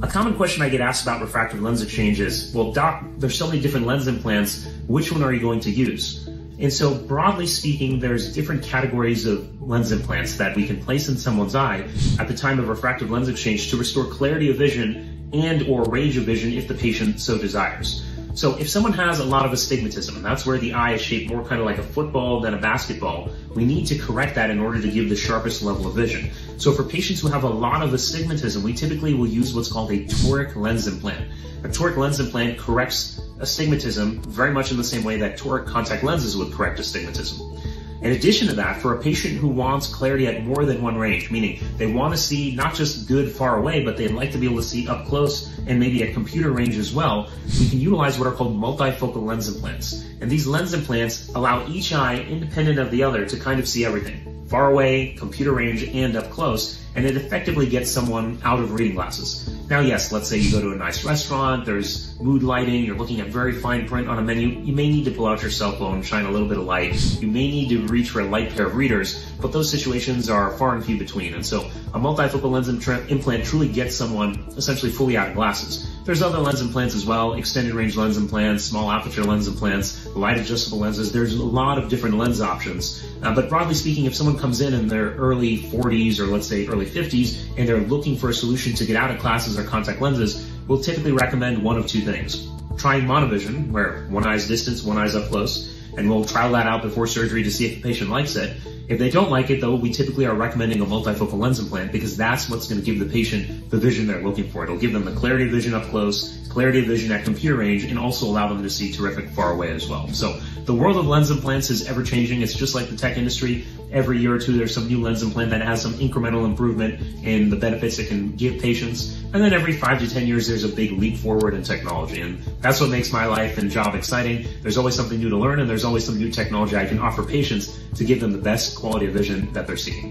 A common question I get asked about refractive lens exchange is, well, doc, there's so many different lens implants. Which one are you going to use? And so broadly speaking, there's different categories of lens implants that we can place in someone's eye at the time of refractive lens exchange to restore clarity of vision and or range of vision if the patient so desires. So if someone has a lot of astigmatism, and that's where the eye is shaped more kind of like a football than a basketball, we need to correct that in order to give the sharpest level of vision. So for patients who have a lot of astigmatism, we typically will use what's called a toric lens implant. A toric lens implant corrects astigmatism very much in the same way that toric contact lenses would correct astigmatism. In addition to that, for a patient who wants clarity at more than one range, meaning they want to see not just good far away, but they'd like to be able to see up close and maybe at computer range as well, we can utilize what are called multifocal lens implants. And these lens implants allow each eye, independent of the other, to kind of see everything. Far away, computer range, and up close, and it effectively gets someone out of reading glasses. Now, yes, let's say you go to a nice restaurant, there's mood lighting, you're looking at very fine print on a menu. You may need to pull out your cell phone, shine a little bit of light. You may need to reach for a light pair of readers, but those situations are far and few between. And so a multifocal lens implant truly gets someone essentially fully out of glasses. There's other lens implants as well, extended range lens implants, small aperture lens implants, light adjustable lenses. There's a lot of different lens options. Uh, but broadly speaking, if someone comes in in their early 40s or let's say early 50s and they're looking for a solution to get out of glasses or contact lenses, we'll typically recommend one of two things. Trying monovision, where one eye's distance, one eye's up close, and we'll trial that out before surgery to see if the patient likes it. If they don't like it though, we typically are recommending a multifocal lens implant because that's what's going to give the patient the vision they're looking for. It'll give them the clarity of vision up close, clarity of vision at computer range, and also allow them to see terrific far away as well. So the world of lens implants is ever changing. It's just like the tech industry. Every year or two, there's some new lens implant that has some incremental improvement in the benefits it can give patients. And then every five to 10 years, there's a big leap forward in technology. And that's what makes my life and job exciting. There's always something new to learn and there's always some new technology I can offer patients to give them the best quality of vision that they're seeking.